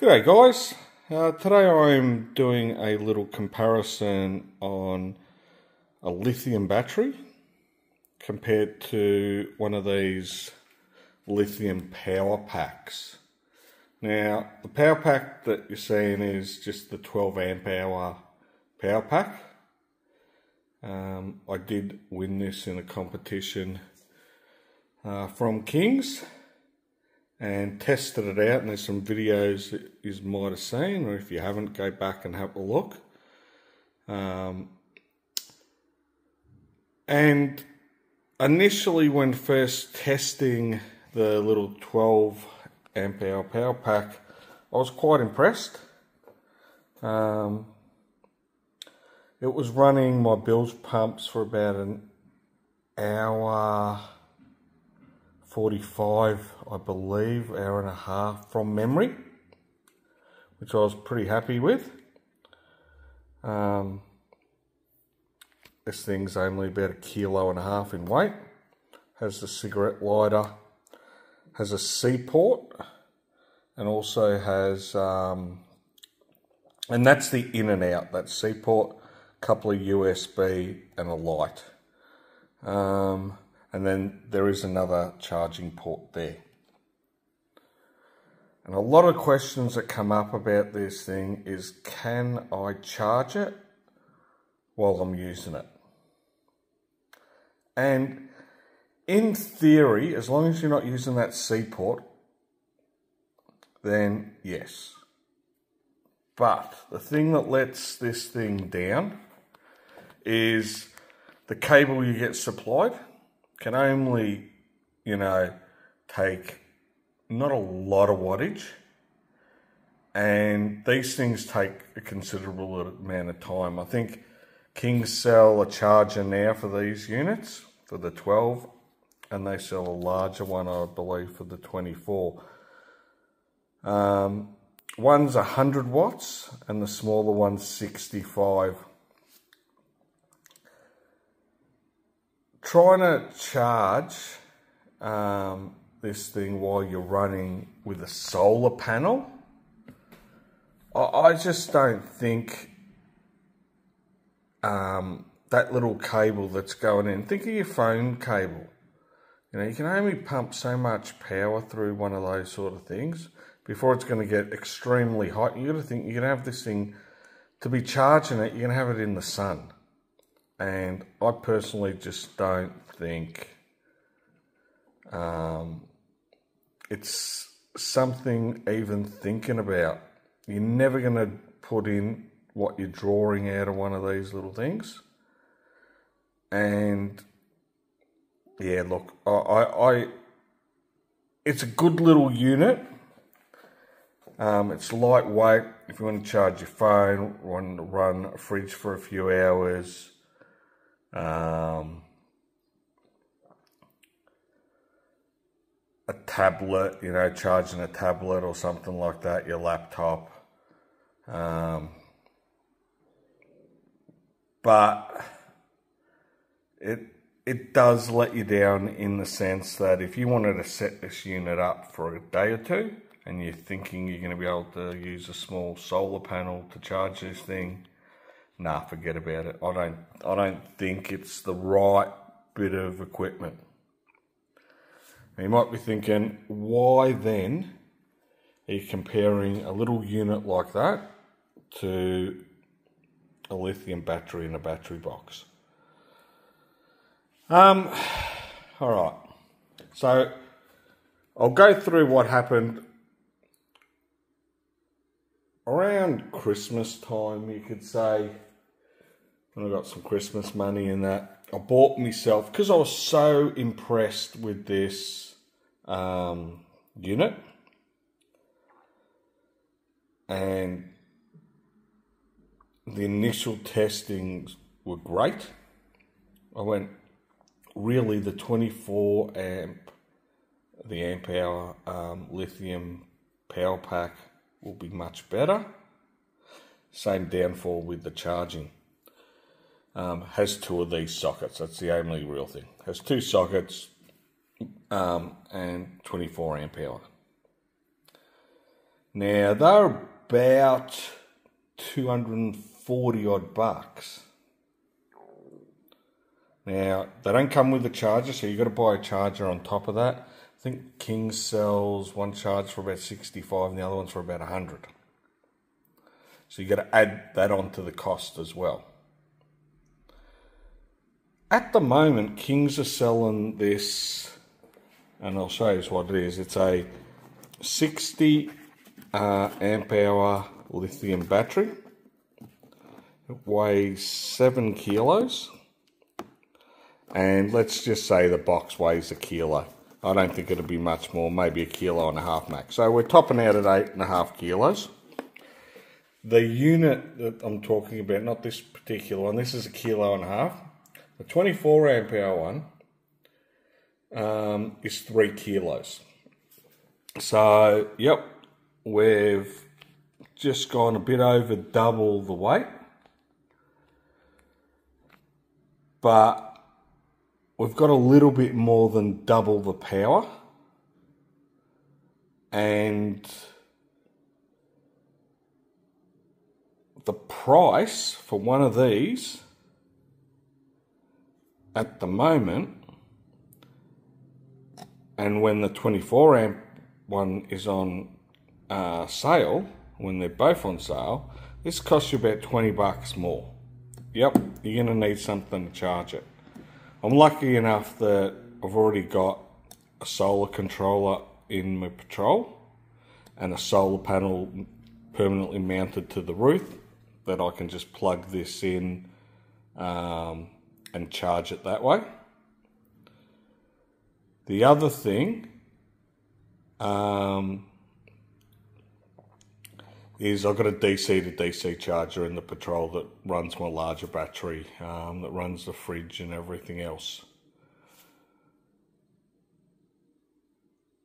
G'day guys, uh, today I'm doing a little comparison on a lithium battery compared to one of these lithium power packs. Now the power pack that you're seeing is just the 12 amp hour power pack. Um, I did win this in a competition uh, from Kings and tested it out and there's some videos that you might have seen or if you haven't go back and have a look. Um, and initially when first testing the little 12 amp hour power pack I was quite impressed. Um, it was running my bilge pumps for about an hour 45, I believe, hour and a half from memory, which I was pretty happy with. Um, this thing's only about a kilo and a half in weight. Has the cigarette lighter, has a C port, and also has, um, and that's the in and out. That C port, couple of USB, and a light. Um, and then there is another charging port there. And a lot of questions that come up about this thing is can I charge it while I'm using it? And in theory, as long as you're not using that C port, then yes. But the thing that lets this thing down is the cable you get supplied can only, you know, take not a lot of wattage. And these things take a considerable amount of time. I think Kings sell a charger now for these units, for the 12, and they sell a larger one, I believe, for the 24. Um, one's 100 watts, and the smaller one's 65. Trying to charge um, this thing while you're running with a solar panel, I, I just don't think um, that little cable that's going in, think of your phone cable. You know, you can only pump so much power through one of those sort of things before it's going to get extremely hot. You got to think you're going to have this thing to be charging it. You're going to have it in the sun. And I personally just don't think um, it's something even thinking about. You're never going to put in what you're drawing out of one of these little things. And yeah, look, I, I, I it's a good little unit. Um, it's lightweight. If you want to charge your phone, want to run a fridge for a few hours, um, a tablet, you know, charging a tablet or something like that, your laptop. Um, but it it does let you down in the sense that if you wanted to set this unit up for a day or two and you're thinking you're going to be able to use a small solar panel to charge this thing, nah, forget about it. I don't, I don't think it's the right bit of equipment. Now you might be thinking, why then are you comparing a little unit like that to a lithium battery in a battery box? Um, all right. So I'll go through what happened around Christmas time, you could say and I got some Christmas money in that. I bought myself because I was so impressed with this um, unit, and the initial testings were great. I went really the 24 amp, the amp hour um, lithium power pack will be much better. Same downfall with the charging um, has two of these sockets. That's the only real thing. Has two sockets um, and 24 amp hour. Now they're about 240 odd bucks. Now they don't come with a charger, so you've got to buy a charger on top of that. I think King sells one charge for about 65 and the other one's for about 100. So you've got to add that onto the cost as well. At the moment, Kings are selling this, and I'll show you what it is. It's a 60 uh, amp hour lithium battery. It weighs 7 kilos. And let's just say the box weighs a kilo. I don't think it'll be much more, maybe a kilo and a half max. So we're topping out at eight and a half kilos. The unit that I'm talking about, not this particular one, this is a kilo and a half. The 24 amp hour one um, is three kilos. So, yep, we've just gone a bit over double the weight. But we've got a little bit more than double the power. And the price for one of these at the moment, and when the 24 amp one is on uh, sale, when they're both on sale, this costs you about 20 bucks more. Yep, you're going to need something to charge it. I'm lucky enough that I've already got a solar controller in my Patrol and a solar panel permanently mounted to the roof that I can just plug this in um, and charge it that way. The other thing um, is I've got a DC to DC charger in the Patrol that runs my larger battery, um, that runs the fridge and everything else.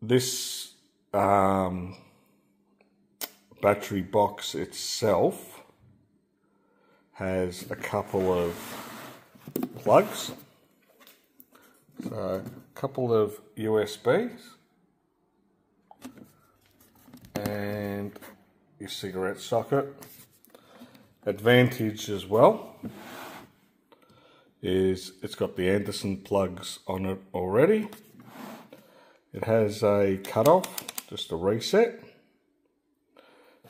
This um, battery box itself has a couple of plugs. So a couple of USBs and your cigarette socket. Advantage as well is it's got the Anderson plugs on it already. It has a cutoff, just a reset.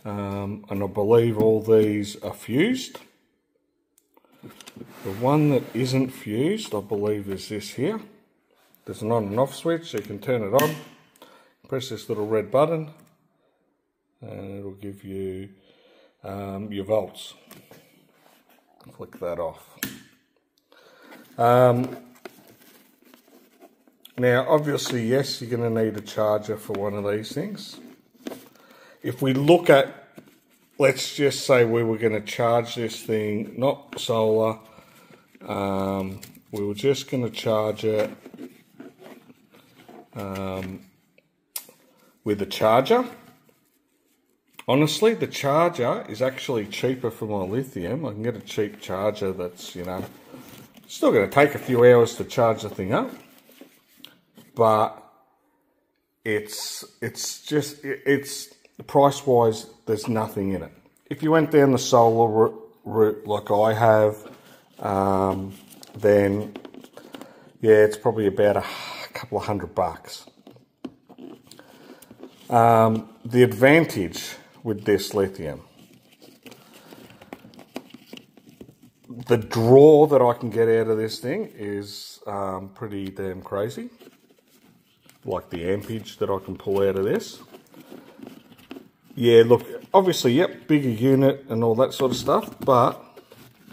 Um, and I believe all these are fused. The one that isn't fused, I believe, is this here. There's an on and off switch, so you can turn it on. Press this little red button, and it'll give you um, your volts. Flick that off. Um, now, obviously, yes, you're going to need a charger for one of these things. If we look at, let's just say we were going to charge this thing, not solar, um, we were just going to charge it um, with a charger. Honestly, the charger is actually cheaper for my lithium. I can get a cheap charger that's, you know, still going to take a few hours to charge the thing up. But it's it's just it's price wise there's nothing in it if you went down the solar route like i have um, then yeah, it's probably about a couple of hundred bucks. Um, the advantage with this lithium, the draw that I can get out of this thing is um, pretty damn crazy. Like the ampage that I can pull out of this. Yeah, look, obviously, yep, bigger unit and all that sort of stuff, but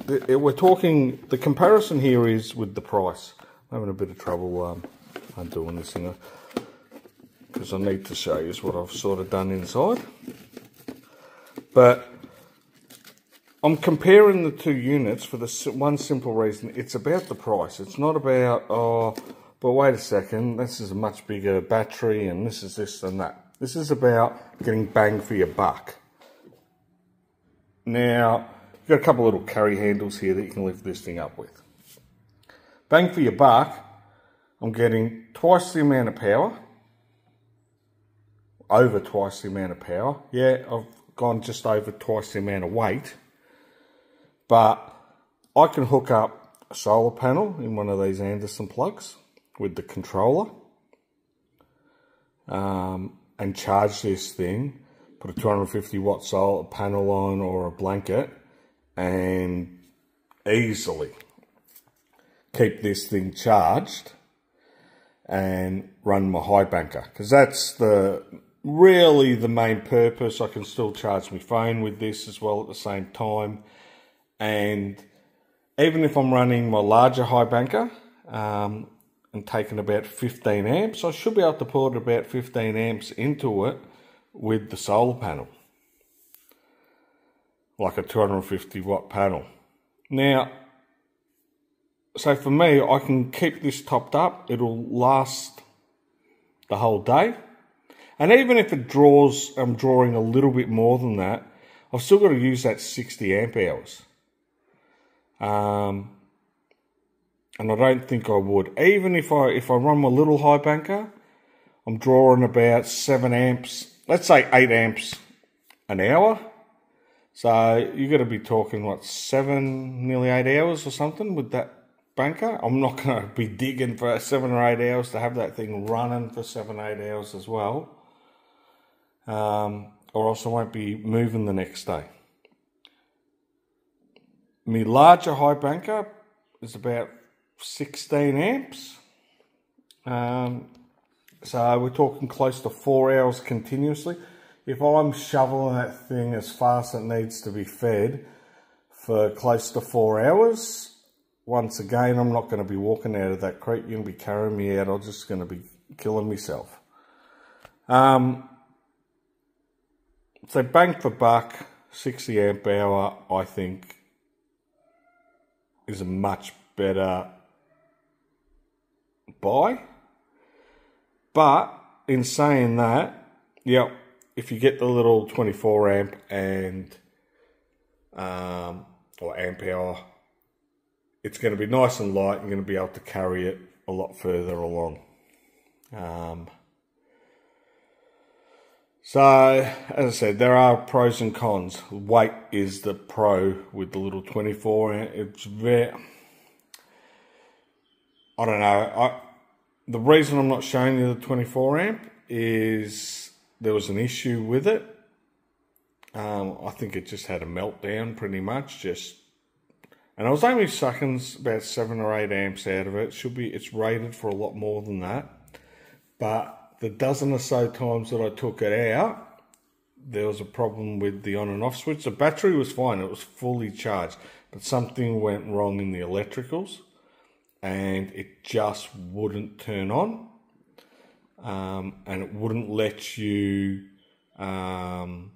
we're talking, the comparison here is with the price. I'm having a bit of trouble um, undoing this thing because I need to show you what I've sort of done inside. But I'm comparing the two units for the one simple reason. It's about the price. It's not about, oh, but wait a second, this is a much bigger battery and this is this and that. This is about getting bang for your buck. Now, You've got a couple of little carry handles here that you can lift this thing up with. Bang for your buck, I'm getting twice the amount of power over twice the amount of power. Yeah, I've gone just over twice the amount of weight. But I can hook up a solar panel in one of these Anderson plugs with the controller um, and charge this thing, put a 250 watt solar panel on or a blanket and easily keep this thing charged and run my high banker because that's the really the main purpose. I can still charge my phone with this as well at the same time. And even if I'm running my larger high banker um, and taking about 15 amps, I should be able to put about 15 amps into it with the solar panel. Like a 250 watt panel. Now, so for me, I can keep this topped up. It'll last the whole day. And even if it draws, I'm drawing a little bit more than that, I've still got to use that 60 amp hours. Um, and I don't think I would. Even if I if I run my little high banker, I'm drawing about seven amps, let's say eight amps an hour. So you're going to be talking what seven, nearly eight hours or something with that banker. I'm not going to be digging for seven or eight hours to have that thing running for seven, eight hours as well. Um, or else I won't be moving the next day. My larger high banker is about 16 amps. Um, so we're talking close to four hours continuously. If I'm shoveling that thing as fast as it needs to be fed for close to four hours, once again, I'm not going to be walking out of that crate. You're going to be carrying me out. I'm just going to be killing myself. Um, so bang for buck, 60 amp hour, I think is a much better buy. But in saying that, yeah, if you get the little 24 amp and um, or amp hour, it's going to be nice and light. You're going to be able to carry it a lot further along. Um, so, as I said, there are pros and cons. Weight is the pro with the little 24. amp. It's very, I don't know. I, the reason I'm not showing you the 24 amp is there was an issue with it. Um, I think it just had a meltdown pretty much. Just, and I was only sucking about seven or eight amps out of it. Should be, it's rated for a lot more than that. But the dozen or so times that I took it out, there was a problem with the on and off switch. The battery was fine, it was fully charged, but something went wrong in the electricals and it just wouldn't turn on um, and it wouldn't let you um,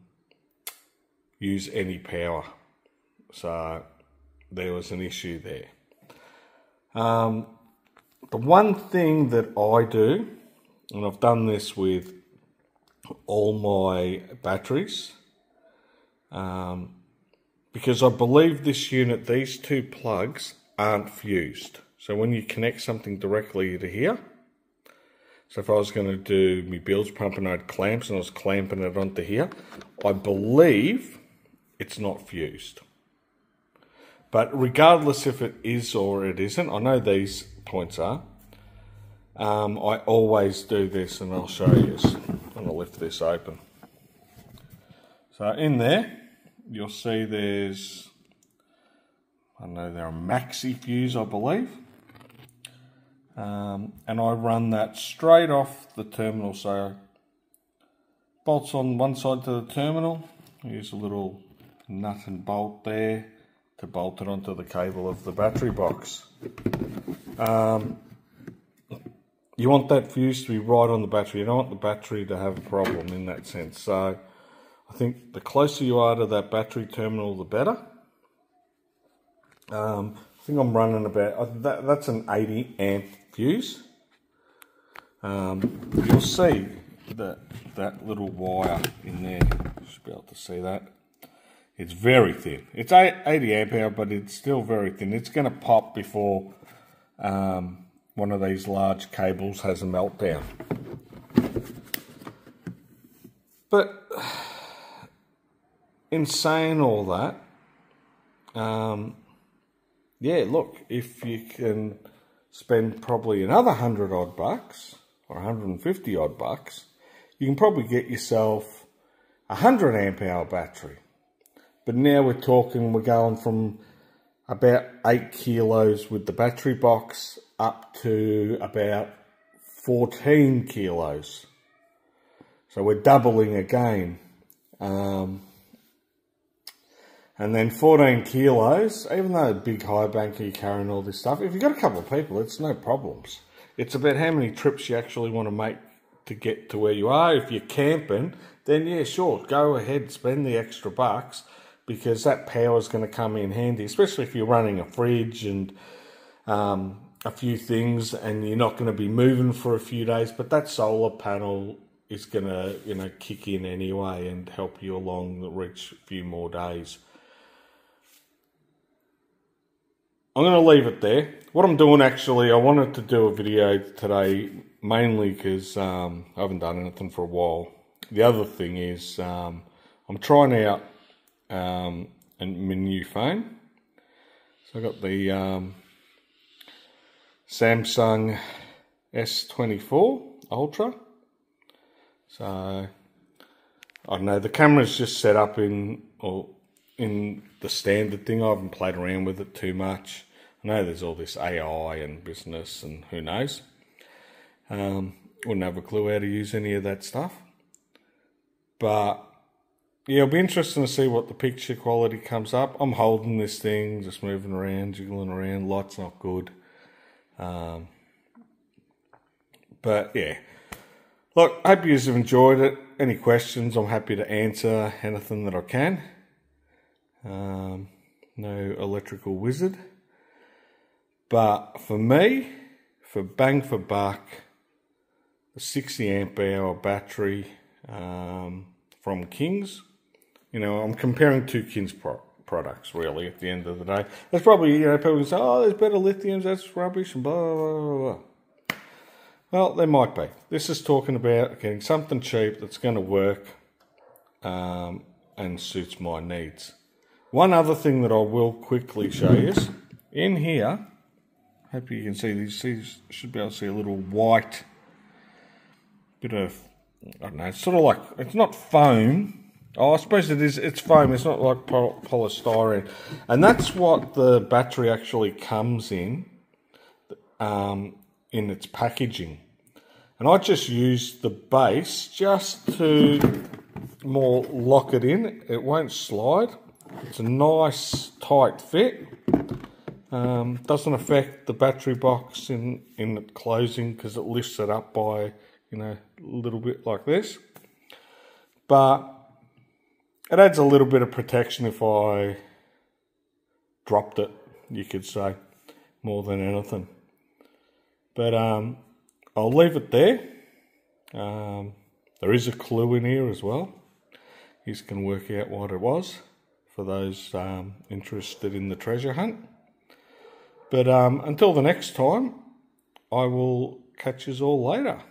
use any power. So there was an issue there. Um, the one thing that I do and I've done this with all my batteries um, because I believe this unit, these two plugs aren't fused. So when you connect something directly to here, so if I was going to do my bilge pump and I had clamps and I was clamping it onto here, I believe it's not fused. But regardless if it is or it isn't, I know these points are, um, I always do this and I'll show you. I'm going to lift this open. So in there, you'll see there's, I know they're a maxi fuse, I believe. Um, and I run that straight off the terminal. So bolts on one side to the terminal. Use a little nut and bolt there to bolt it onto the cable of the battery box. Um, you want that fuse to be right on the battery. You don't want the battery to have a problem in that sense. So I think the closer you are to that battery terminal, the better. Um, I think I'm running about, uh, that, that's an 80 amp fuse. Um, you'll see that, that little wire in there. You should be able to see that. It's very thin. It's 80 amp hour, but it's still very thin. It's going to pop before um, one of these large cables has a meltdown. but in saying all that, um, yeah, look, if you can spend probably another hundred odd bucks or 150 odd bucks, you can probably get yourself a 100 amp hour battery. But now we're talking, we're going from about 8 kilos with the battery box up to about 14 kilos. So we're doubling again. Um, and then 14 kilos, even though a big high bank you're carrying all this stuff, if you've got a couple of people, it's no problems. It's about how many trips you actually want to make to get to where you are. If you're camping, then yeah, sure, go ahead, spend the extra bucks because that power is going to come in handy, especially if you're running a fridge and um, a few things and you're not going to be moving for a few days. But that solar panel is going to, you know, kick in anyway and help you along the reach a few more days. I'm going to leave it there. What I'm doing actually, I wanted to do a video today mainly because um, I haven't done anything for a while. The other thing is um, I'm trying out um, my new phone. So I got the um, Samsung S24 Ultra. So I don't know, the camera's just set up in or in the standard thing. I haven't played around with it too much. Know there's all this AI and business and who knows. Um, wouldn't have a clue how to use any of that stuff. But yeah, it'll be interesting to see what the picture quality comes up. I'm holding this thing, just moving around, jiggling around. Light's not good. Um, but yeah. Look, I hope you have enjoyed it. Any questions, I'm happy to answer anything that I can. Um, no electrical wizard. But for me, for bang for buck, a 60 amp hour battery um, from Kings. You know, I'm comparing two Kings pro products really at the end of the day. That's probably, you know, people can say, oh, there's better lithiums, that's rubbish, and blah, blah, blah, blah. Well, there might be. This is talking about getting something cheap that's going to work um, and suits my needs. One other thing that I will quickly show you is in here, hope you can see these, see, should be able to see a little white bit of, I don't know, it's sort of like, it's not foam. Oh, I suppose it is, it's foam, it's not like polystyrene. And that's what the battery actually comes in, um, in its packaging. And I just use the base just to more lock it in. It won't slide. It's a nice tight fit. Um, doesn't affect the battery box in, in closing because it lifts it up by you know, a little bit like this. But it adds a little bit of protection if I dropped it, you could say, more than anything. But um, I'll leave it there. Um, there is a clue in here as well. You can work out what it was for those um, interested in the treasure hunt. But um, until the next time, I will catch you all later.